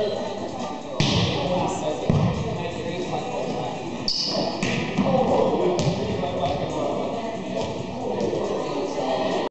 Amen.